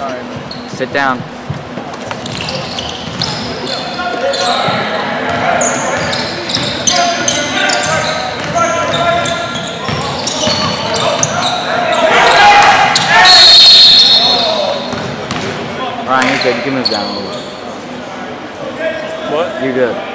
Sorry. Sit down. Ryan, you're good. You can move down a little bit. What? You're good.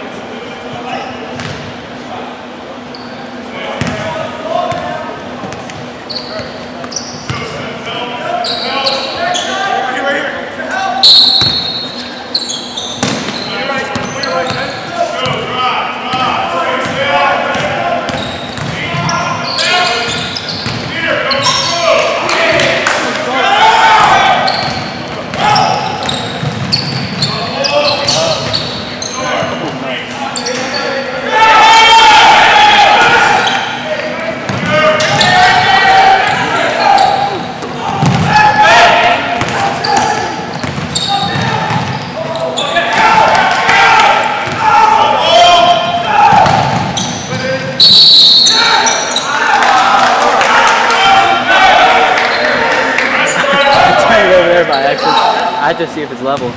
I turned it over there by accident. I have to see if it's level.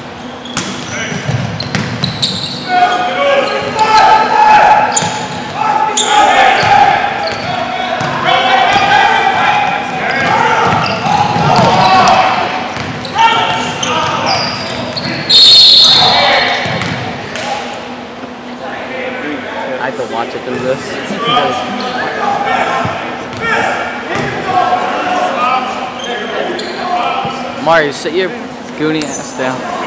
I have to watch it this. Mario, sit your goony ass down.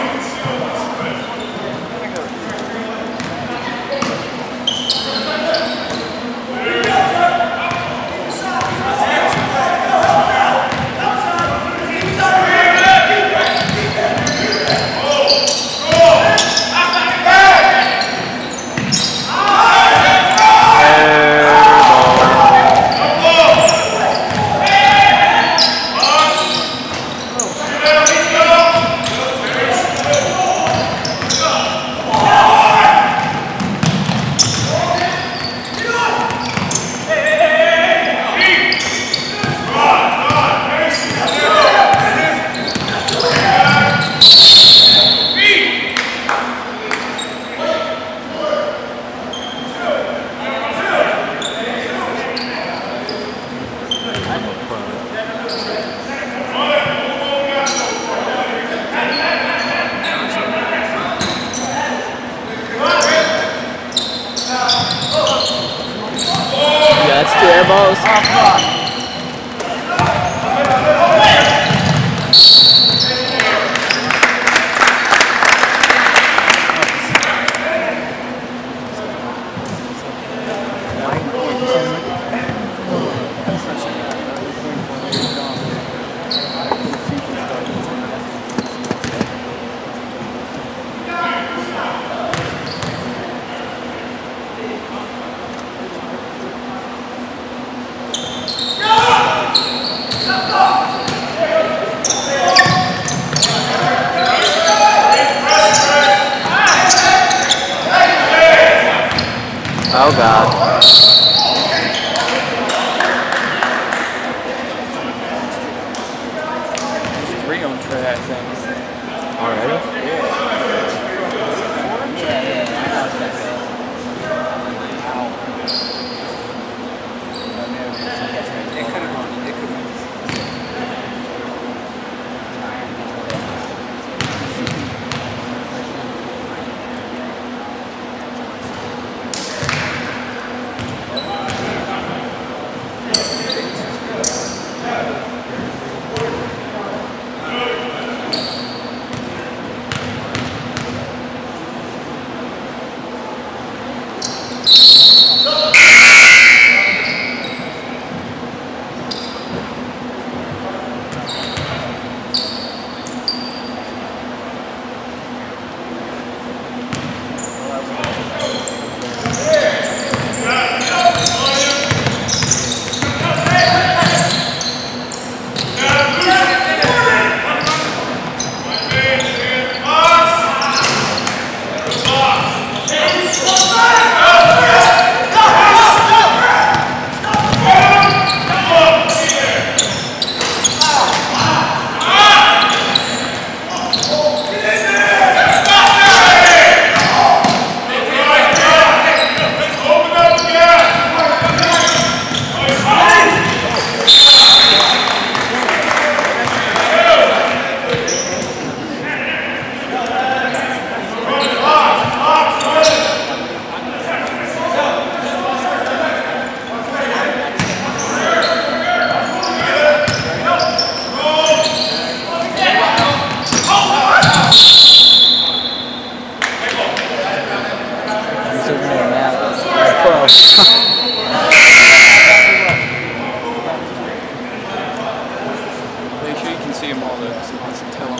see him all the once and tell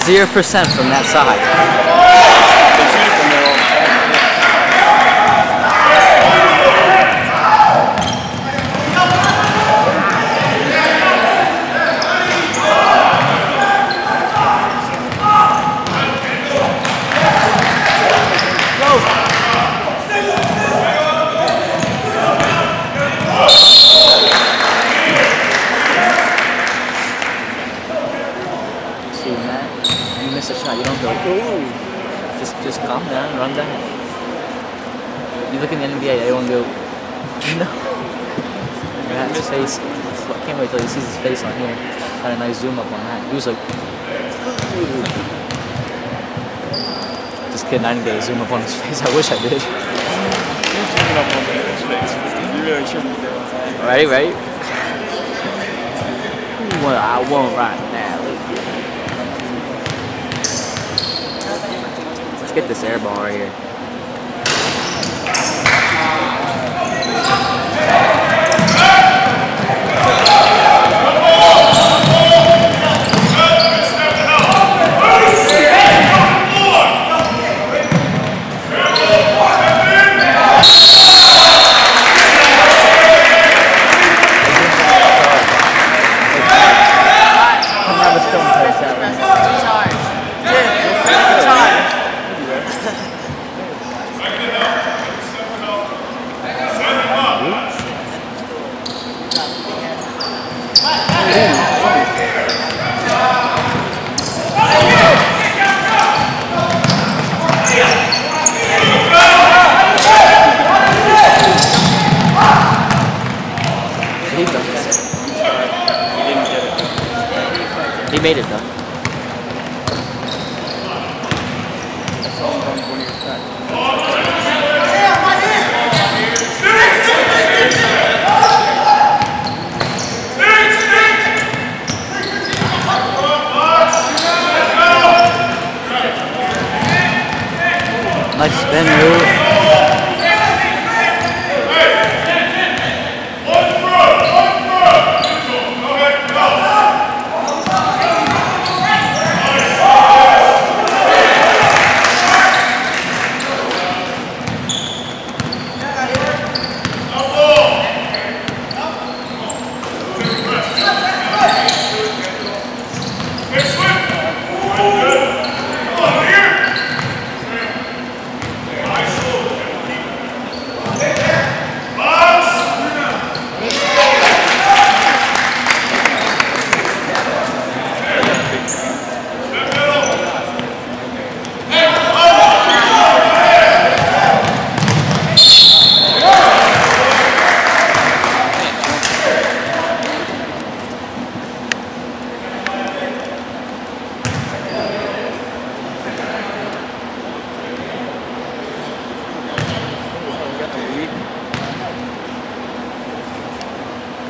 Zero percent from that side. They shoot it from there all the time. See, Matt, you miss a shot, you don't go, ooh. Just, just calm down, run down. You look in the NBA, everyone go, no. at his face. I can't wait till he sees his face on here. Had a nice zoom up on that. He was like, just kidding. I didn't get a zoom up on his face. I wish I did. Right, right. Well, I won't right now. Let's get this air ball right here. Come have a film place out. He done this. He didn't get it. He made it though. I saw him run when he was back. Spin move.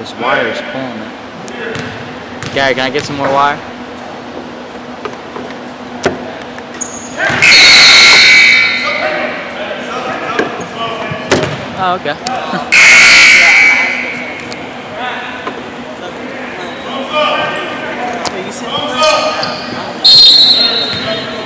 This wire is pulling it. Gary, can I get some more wire? Oh, okay. Oh,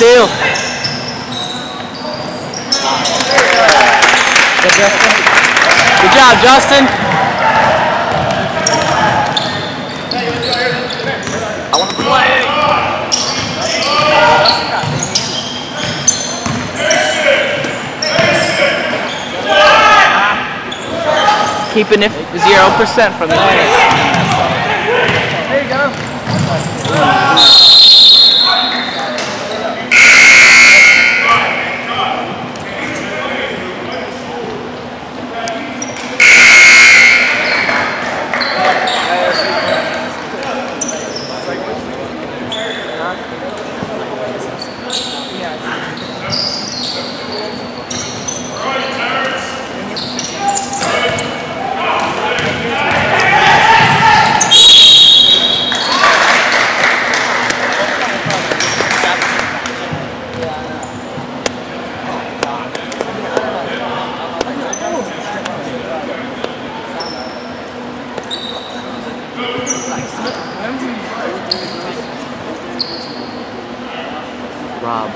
steal. Good, job, Justin. I want to play. Keeping it zero percent from the lane. There you go. Rob.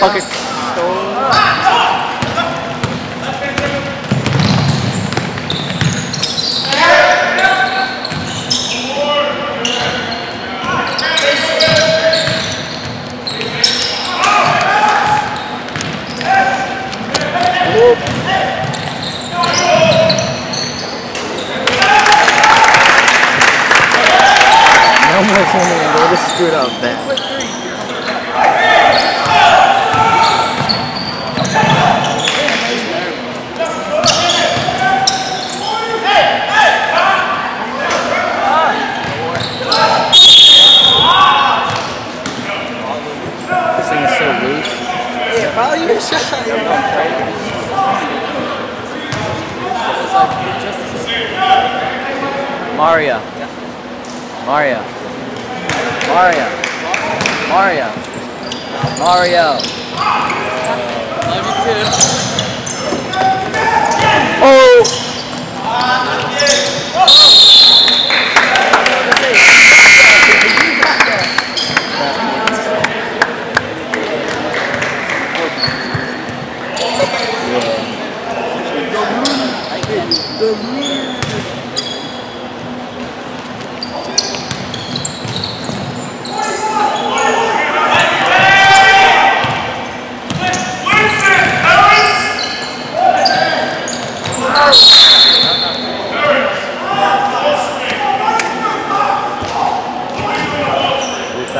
Bucket. No more swimming. They just screwed up that. This thing is so loose. Yeah, follow your shot. Mario. Mario. Mario. Mario. Mario. Love you too.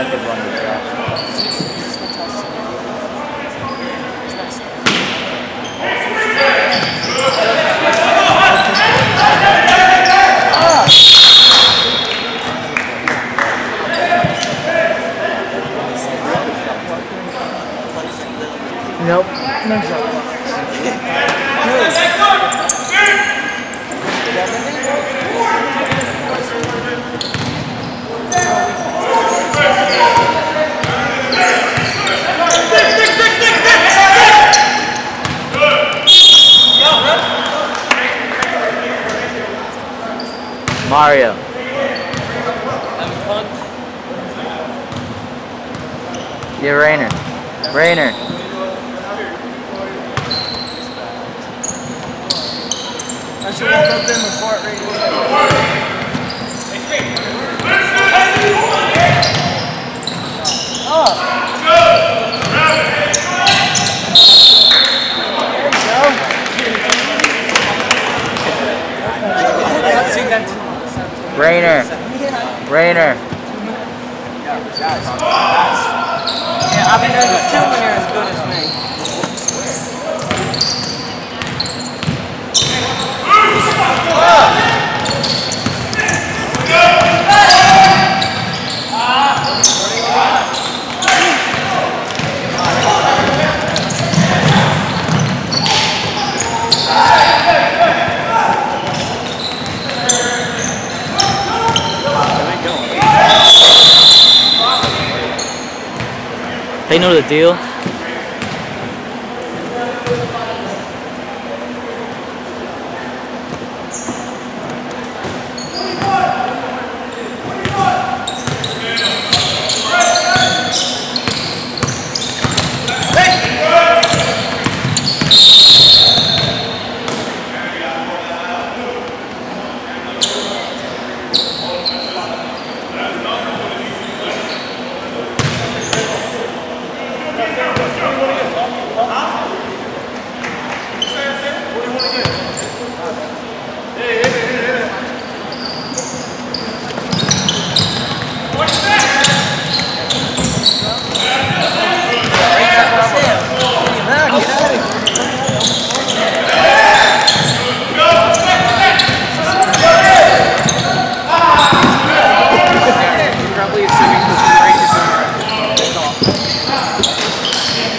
second one. Mario. Yeah, Rainer. Rainer. I should walk up there and fart right here. Rainer. Rainer. Yeah, I mean, there's two in here as good as me. They know the deal.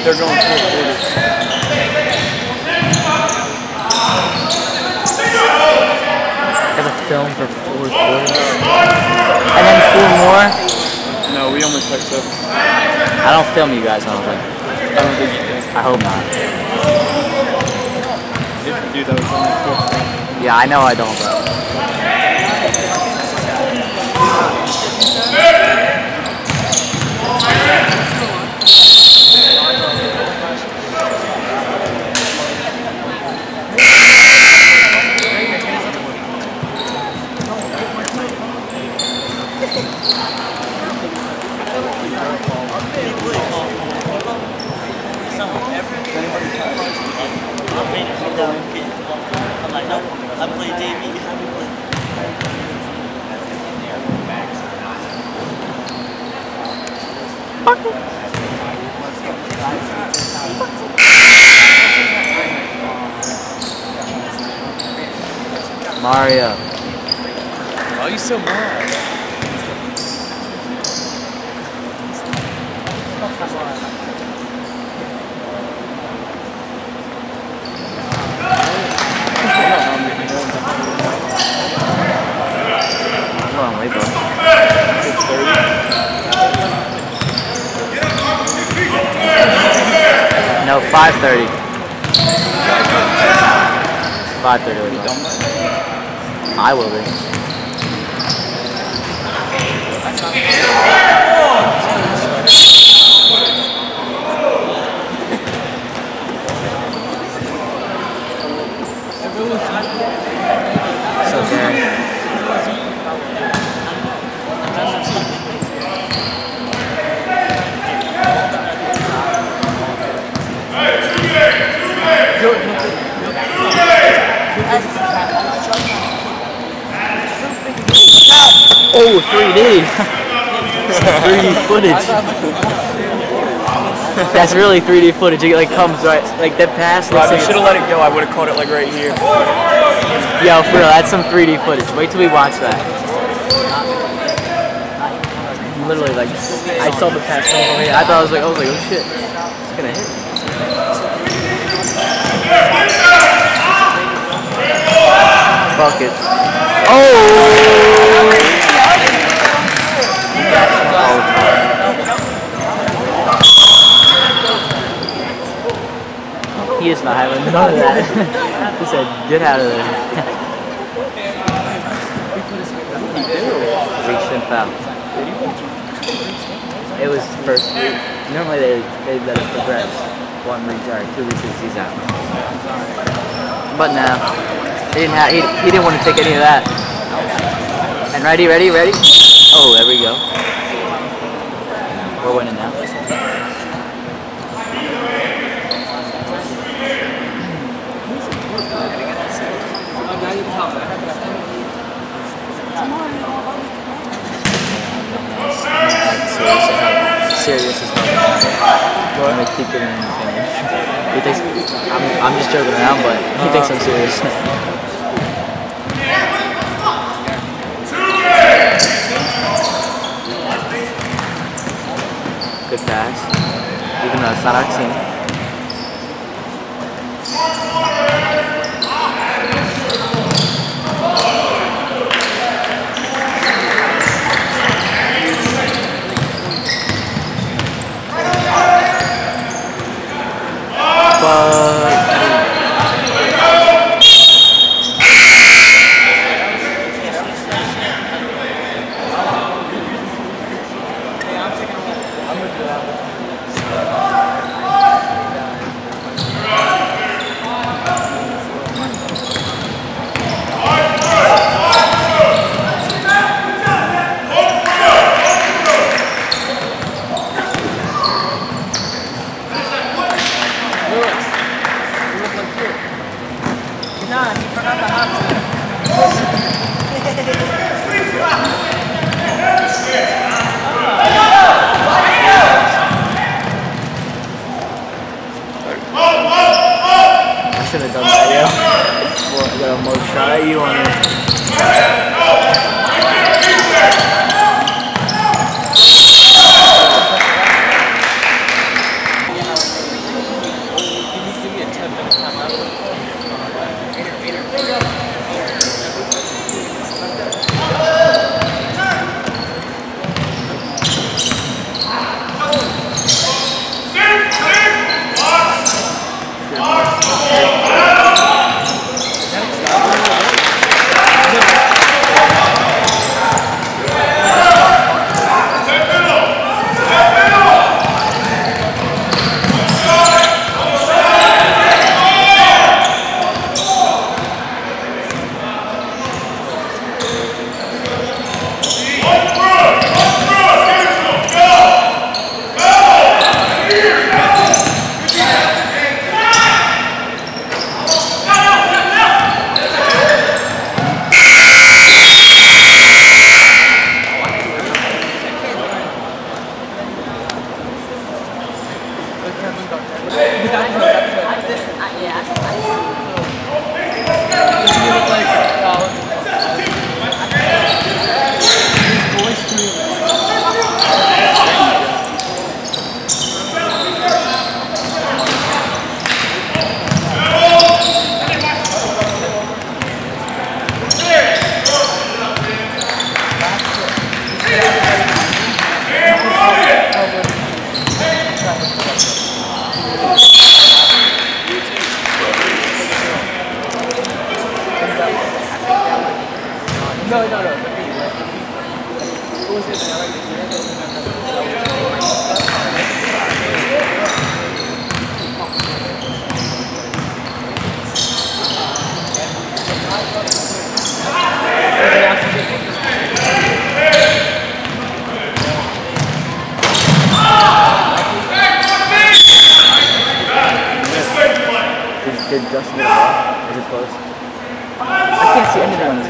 They're going full quarters. Got a film for four quarters. And then four more. No, we only played seven. I don't film you guys, I don't think. I don't think you can. I hope not. If you do, that was only four. Yeah, I know I don't, but. I'm like, no, I play JV. Mario. Why are you so mad? Hold on, wait, bro. No, 5.30. 5.30. I will be. Oh, 3D. 3D footage. That's really 3D footage. It like comes right, like that pass. You like should have let it go. I would have caught it like right here. Yo, for real, that's some 3D footage. Wait till we watch that. Literally, like, I saw the pass over here. I thought I was like, I was like, oh shit, it's gonna hit. buckets. Oh! He is not having none of that. he said, get out of there. Reached and foul. It was first. Normally they, they let us progress. One reach or two reaches, he's out. But now, he didn't have, he, he didn't want to take any of that. And ready, ready, ready? Oh, there we go. We're winning now. Serious as hell. I'm gonna keep getting in the finish. He thinks I'm, I'm just joking around, but he thinks I'm serious. pass. Even though it's not our team. But Nah, he forgot the hot seat. I should have done that, yeah. Well, I got a mug shot at you on it. Did, Justin get a ball? Is it close? I can't see anything on this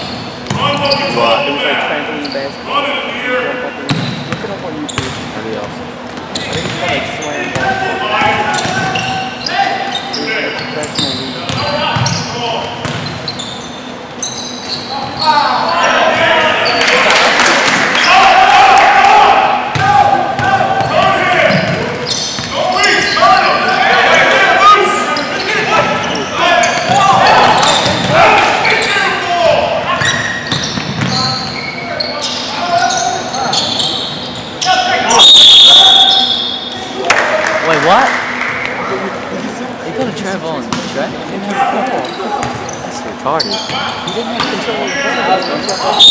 It was like trampoline basketball. You jump look it up on YouTube. That'd be awesome. I think it's called like slam ball. It was like professional league. Wait, what? You got a travel on track? Didn't have a football. That's retarded. He didn't have control of the football.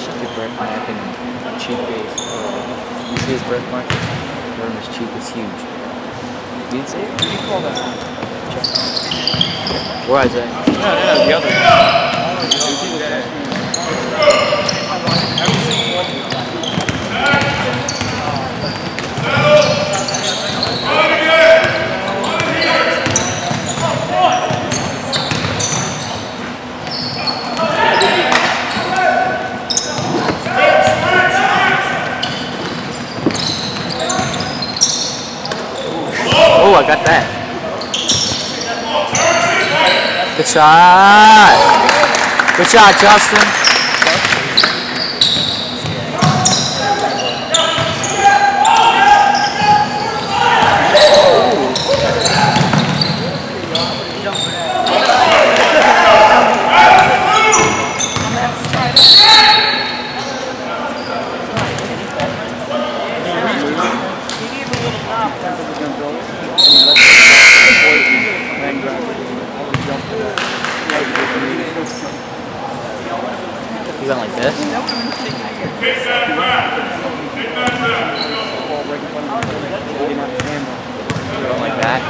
Check your birthmark and cheek base. You see his birthmark? Right on his cheek is huge. You didn't see it? What do you call that? Where is it? No, no, the other. It was either freshman I got that. Good shot. Good shot, Justin. He needs a little knock. Temple was gonna build it, and he left it before it was man grabbed it. I was jumping. He had to get the knee. You went like this? Ball right in front of him. He didn't have his hand on it. You went like that?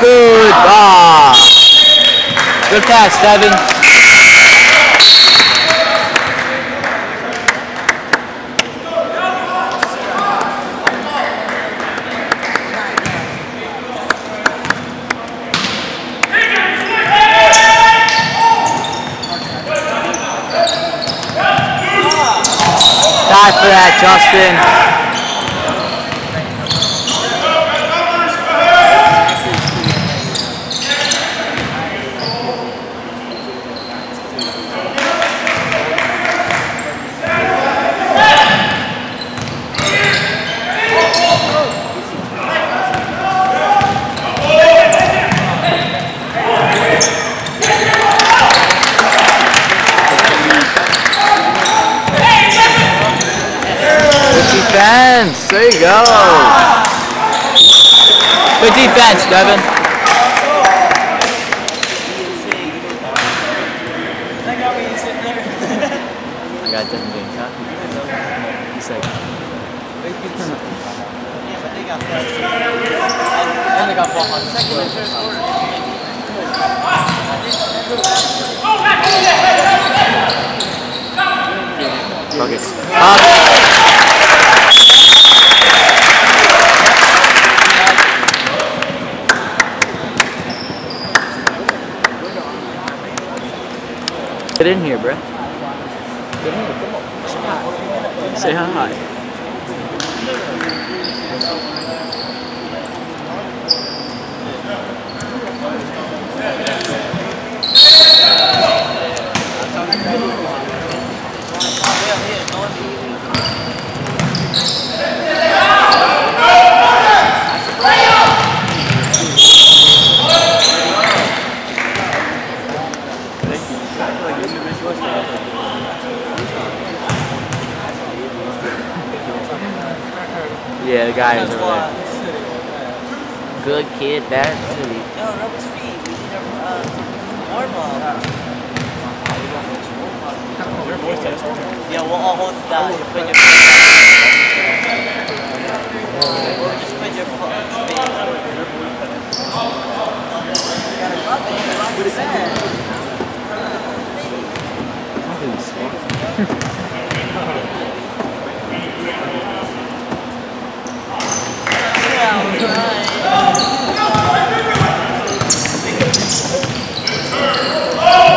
Good. Ah. Good Devin. For that, Justin. Good defense. There you go. Good defense, Devin. That got me sitting there. I got Devin getting cocky. He's like, Yeah, but they got first. And they got ball on second and third quarter. buckets. Up. Get in here, bruh. Get in here, come on. Say hi. Like individual stuff. Yeah, guy over there. Good kid, bad city. No, rub his feet. We need a uh, warm up. Is there a voice test? Yeah, we'll all hold it down. You put your Just put your foot. What is that?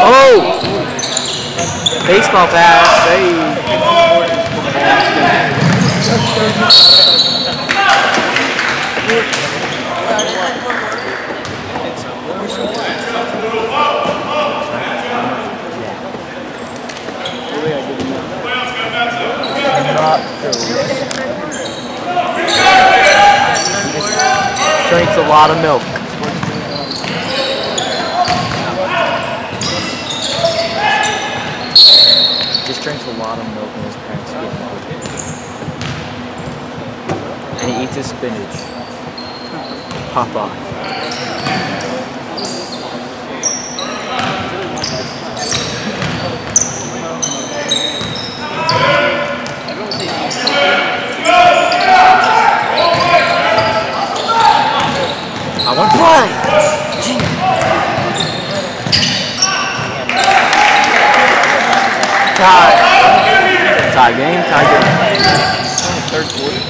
Oh! Baseball pass. Hey. Drinks a lot of milk. Just drinks a lot of milk and his parents give him. And he eats his spinach. Papa. I want Tie. Tie game, tie game. Third quarter.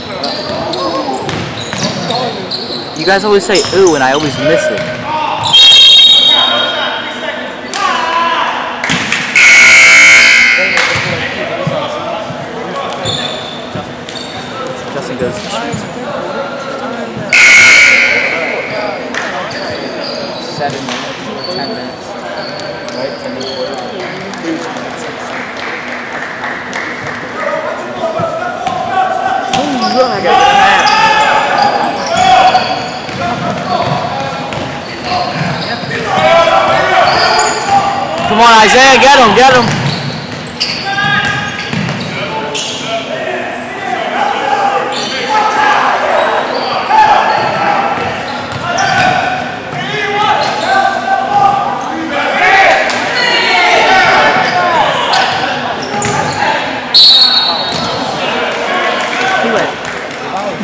You guys always say ooh and I always miss it. Justin goes, Seven minutes or ten minutes. Right? Ten minutes. I gotta get a nap. Come on, Isaiah, get him, get him.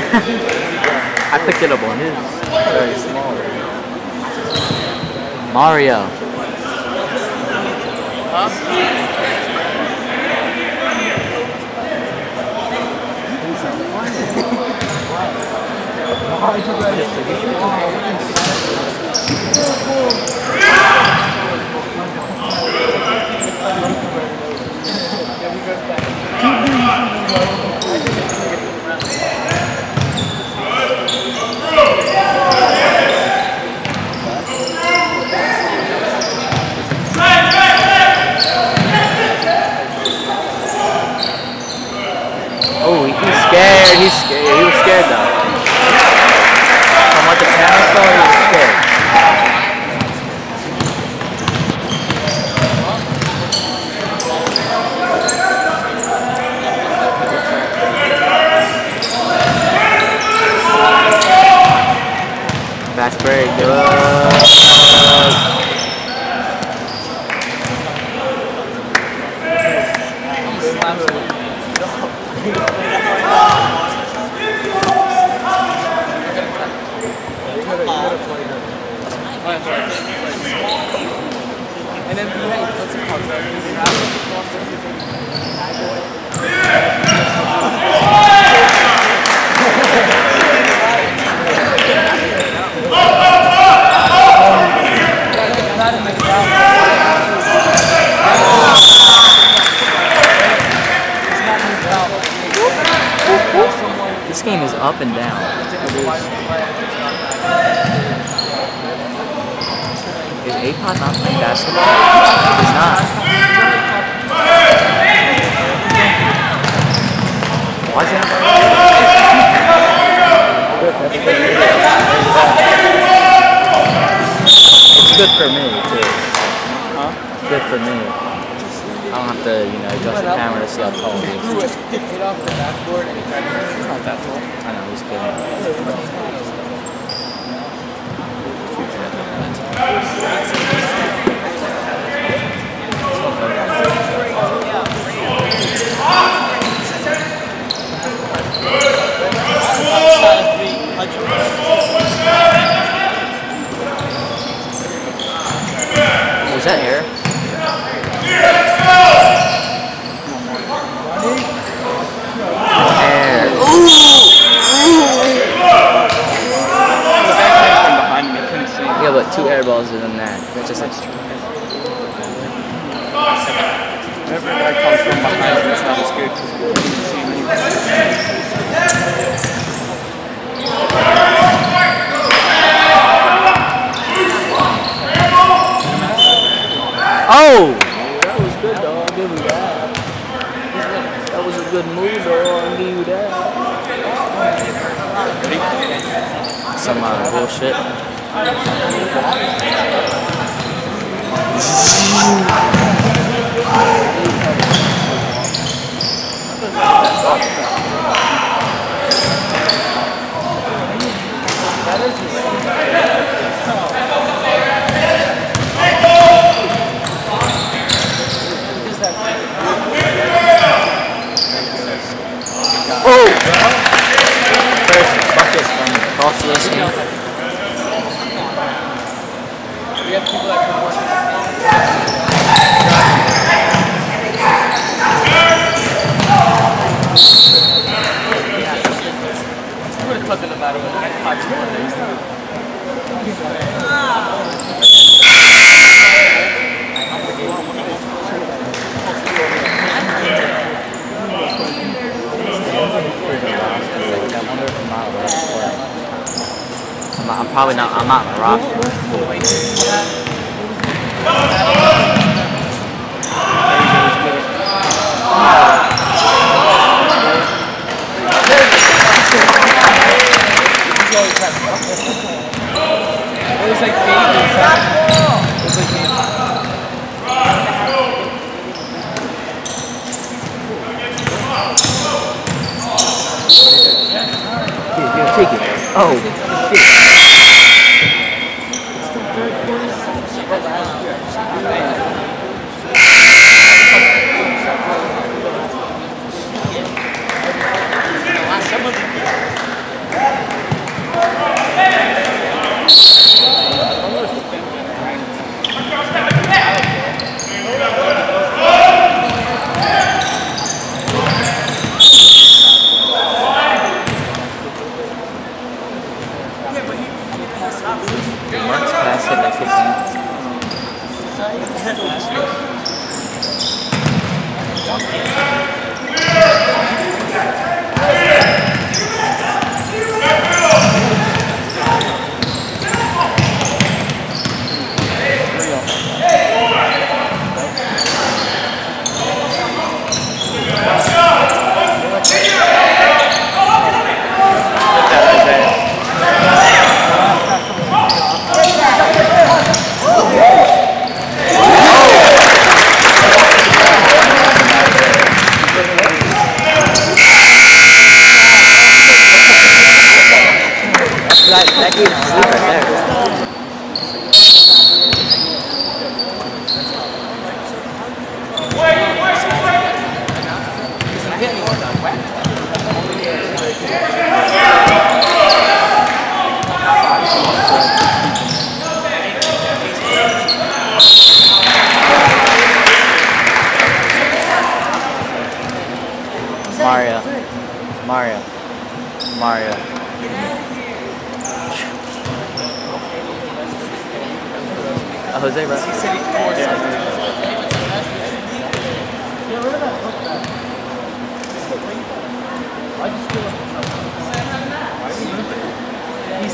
I picked it up on his. Very small. Mario. Oh, he's scared. He's scared. He was scared though. From what the camera saw, he was scared. Fast break. Good. shit. I'm probably not, I'm not on roster. It was like babies. It was like babies. Here, here, take it. Oh, shit. It's the third quarter.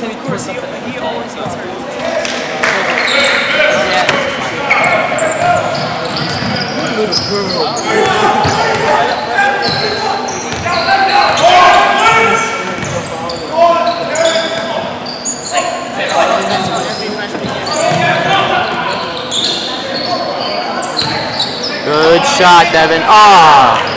Maybe twist up the He always gets her. Good shot, Devin. Ah! Oh.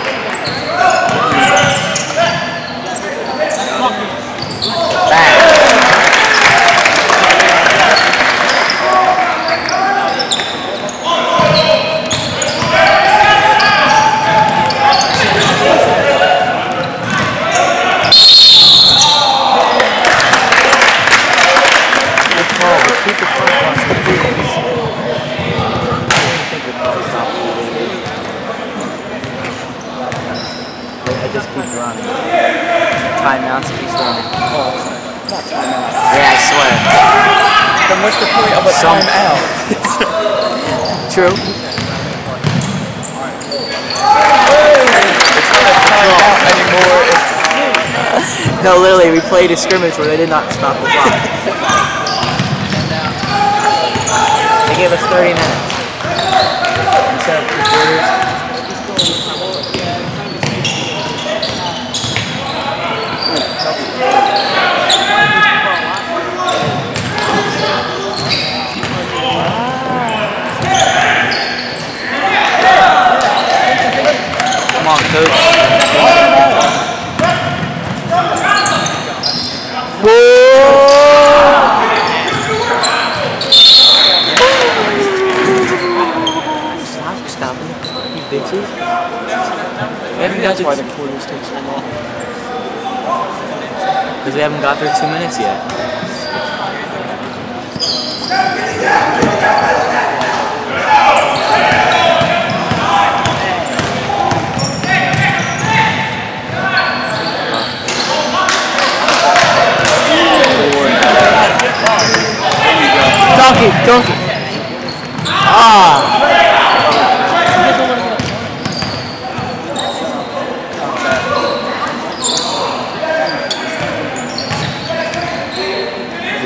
Swear. Then what's the point of a Some- timeout? True. it's not a timeout anymore. It's No, literally, we played a scrimmage where they did not stop the clock. they gave us 30 minutes. Instead of two quarters. Coach. Stop, stop it, you bitches. We that's why the quarters take so long. because we haven't got through two minutes yet. Donkey, donkey. Ah.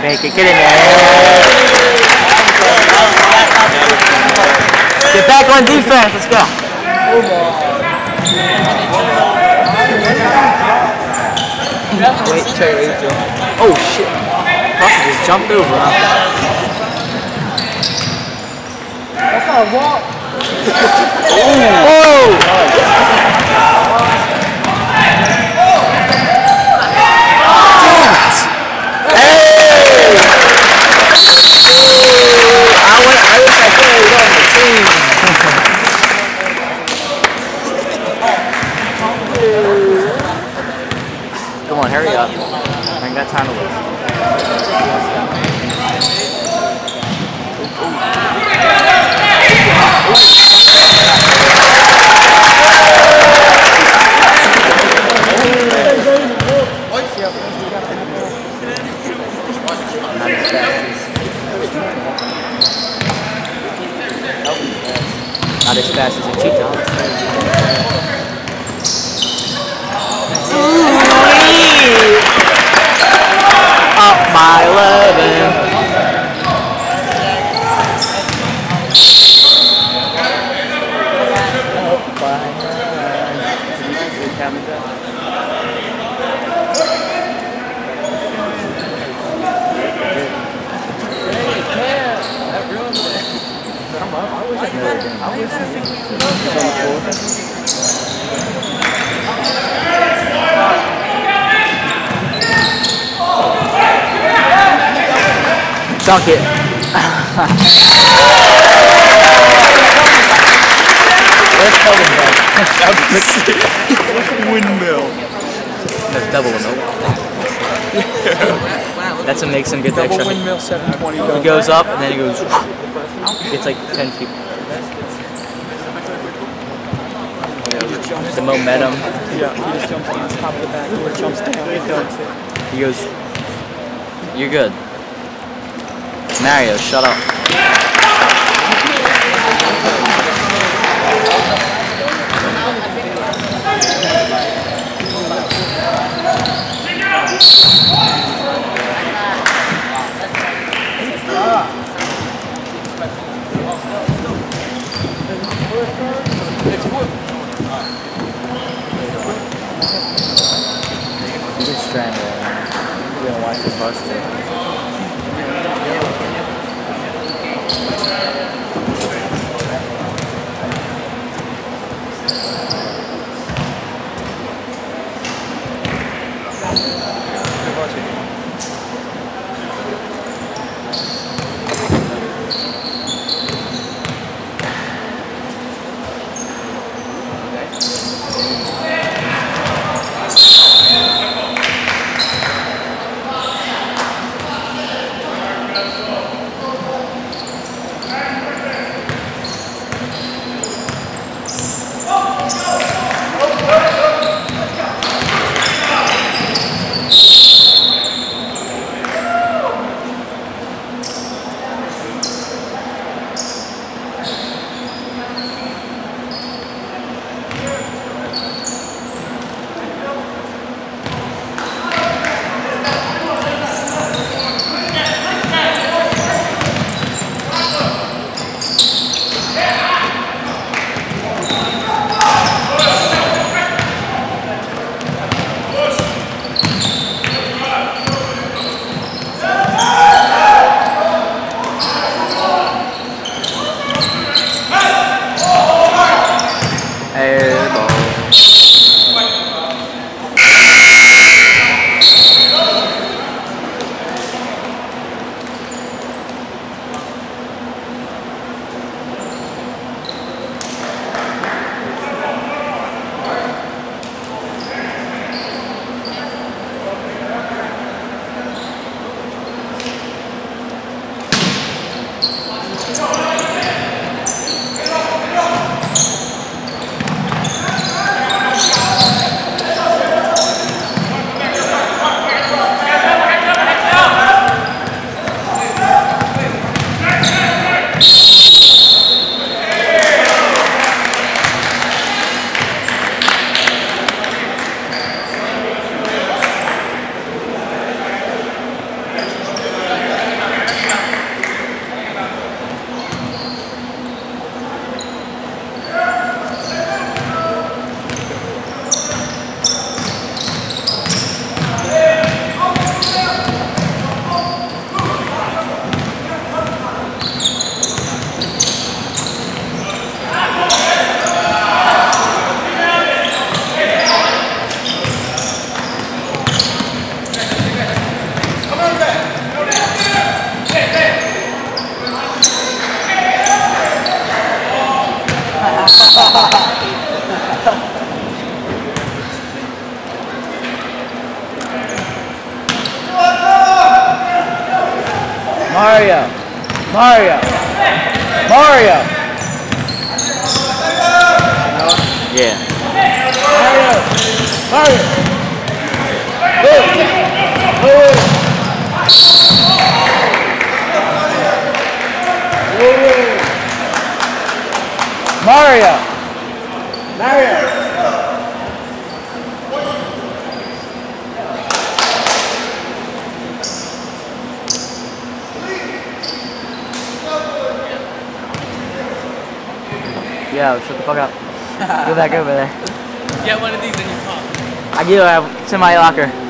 Make it, get in there. Get back on defense, let's go. Wait, Joe. Oh shit. Russell just jumped over, huh? That's not a walk. Oh! Hey! I, wish, I wish I carried on the team. Come on, hurry up. I ain't got time to lose. Not as fast as a cheetah. 11. Dunk it. Where's Kelvin Bell? Windmill. That's double windmill. That's what makes him get the Double extra. windmill 720 He goes up and then he goes. It's like 10 feet. The momentum. Yeah, he just jumps on top of the back door, jumps down, and dunks it. He goes. You're good. Mario, shut up. In my locker.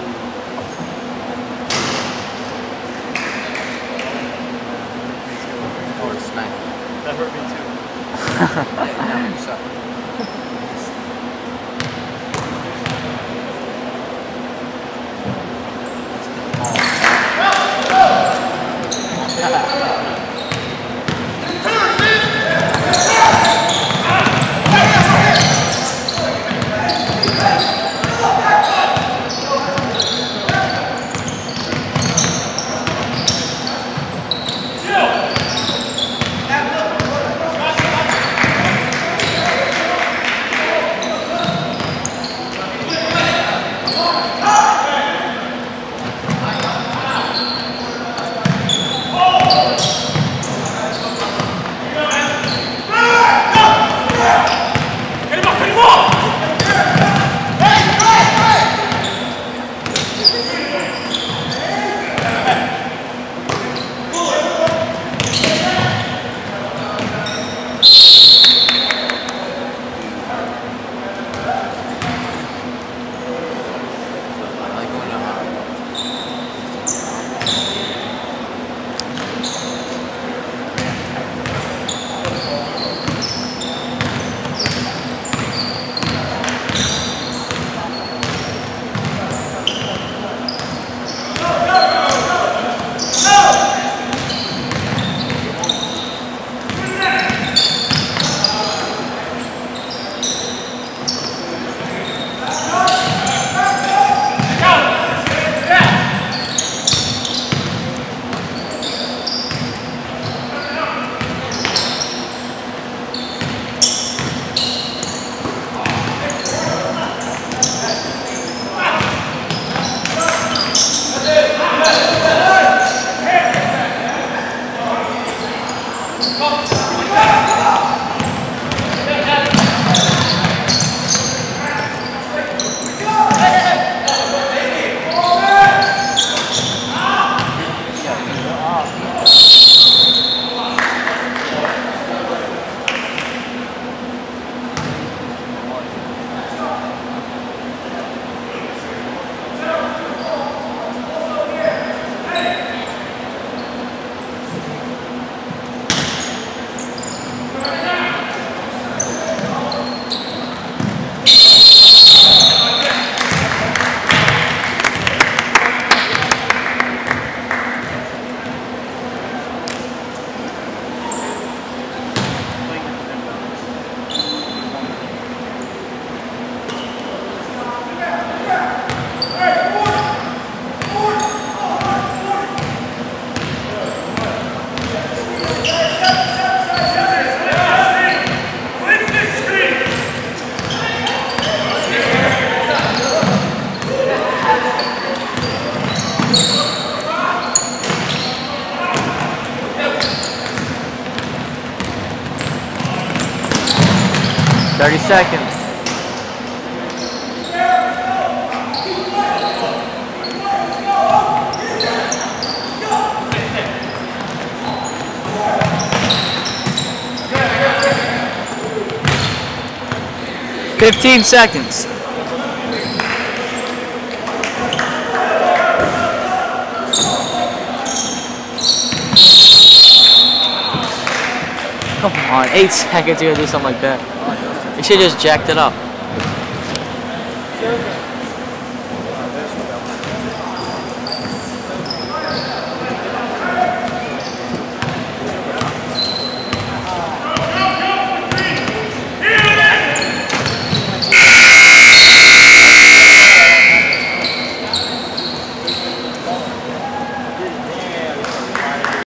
15 seconds. Come on, 8 seconds you're gonna do something like that. You should just jacked it up.